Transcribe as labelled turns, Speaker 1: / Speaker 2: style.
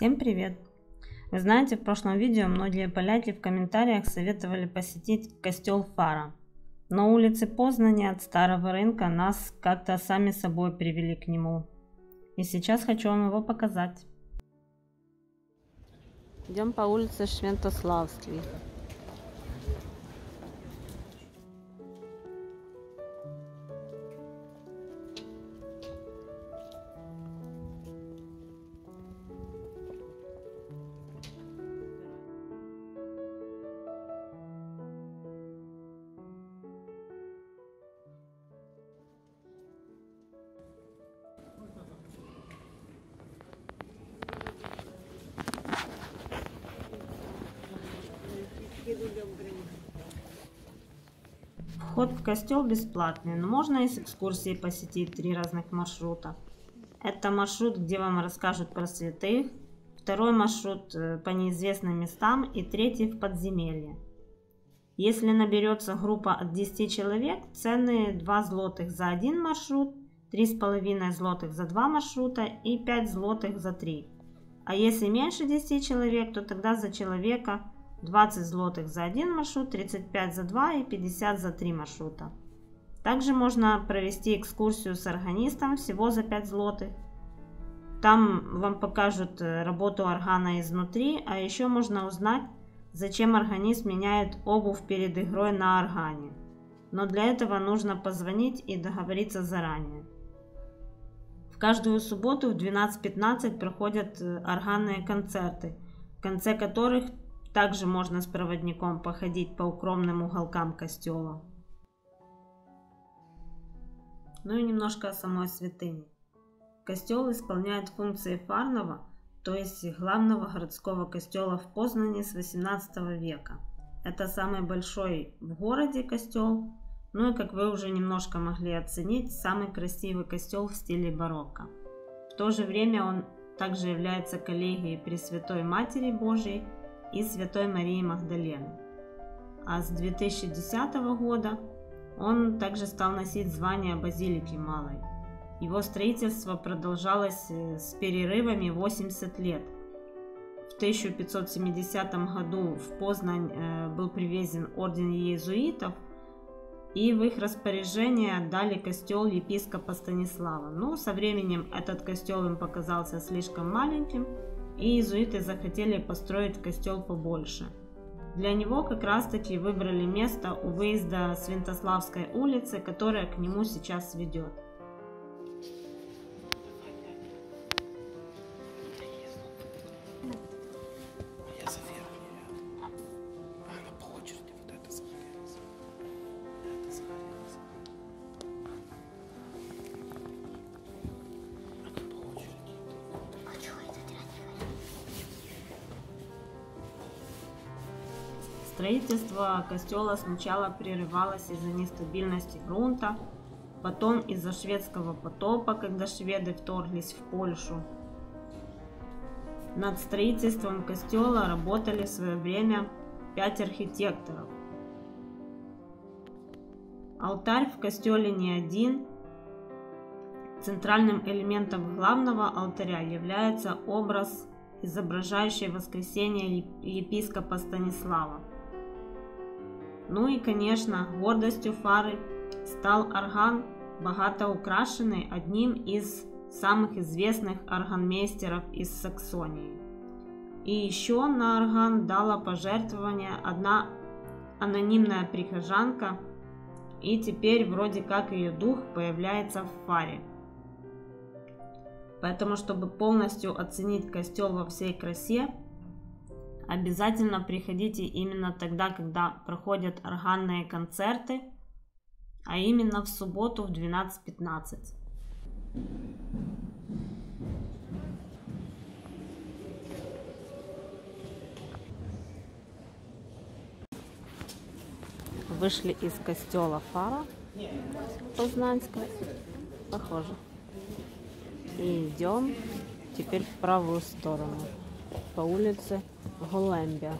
Speaker 1: Всем привет! Вы знаете, в прошлом видео многие поляки в комментариях советовали посетить костел Фара. Но улицы Познани от старого рынка нас как-то сами собой привели к нему. И сейчас хочу вам его показать. Идем по улице Швентославский. Вход в костел бесплатный, но можно и с экскурсией посетить три разных маршрута. Это маршрут, где вам расскажут про святых, второй маршрут э, по неизвестным местам и третий в подземелье. Если наберется группа от 10 человек, цены 2 злотых за один маршрут, 3,5 злотых за два маршрута и 5 злотых за три. А если меньше 10 человек, то тогда за человека 20 злотых за один маршрут, 35 за два и 50 за три маршрута. Также можно провести экскурсию с органистом всего за 5 злотых. Там вам покажут э, работу органа изнутри, а еще можно узнать, зачем органист меняет обувь перед игрой на органе. Но для этого нужно позвонить и договориться заранее. В каждую субботу в 12.15 проходят э, органные концерты, в конце которых также можно с проводником походить по укромным уголкам костела. Ну и немножко о самой святыне. Костел исполняет функции фарного, то есть главного городского костела в Познане с 18 века. Это самый большой в городе костел, ну и как вы уже немножко могли оценить, самый красивый костел в стиле барокко. В то же время он также является коллегией Пресвятой Матери Божией и Святой Марии Магдалены. А с 2010 года он также стал носить звание Базилики Малой. Его строительство продолжалось э, с перерывами 80 лет. В 1570 году в Познань э, был привезен орден иезуитов, и в их распоряжение отдали костел епископа Станислава. Но со временем этот костел им показался слишком маленьким, и иезуиты захотели построить костел побольше. Для него как раз таки выбрали место у выезда с Винтославской улицы, которая к нему сейчас ведет. Строительство костела сначала прерывалось из-за нестабильности грунта, потом из-за шведского потопа, когда шведы вторглись в Польшу. Над строительством костела работали в свое время пять архитекторов. Алтарь в костеле не один. Центральным элементом главного алтаря является образ, изображающий воскресение епископа Станислава. Ну и, конечно, гордостью Фары стал орган, богато украшенный одним из самых известных органмейстеров из Саксонии. И еще на орган дала пожертвование одна анонимная прихожанка, и теперь вроде как ее дух появляется в фаре. Поэтому, чтобы полностью оценить костел во всей красе, Обязательно приходите именно тогда, когда проходят органные концерты, а именно в субботу в 12.15. Вышли из костела Фара Познанского, похоже. И идем теперь в правую сторону по улице Holambia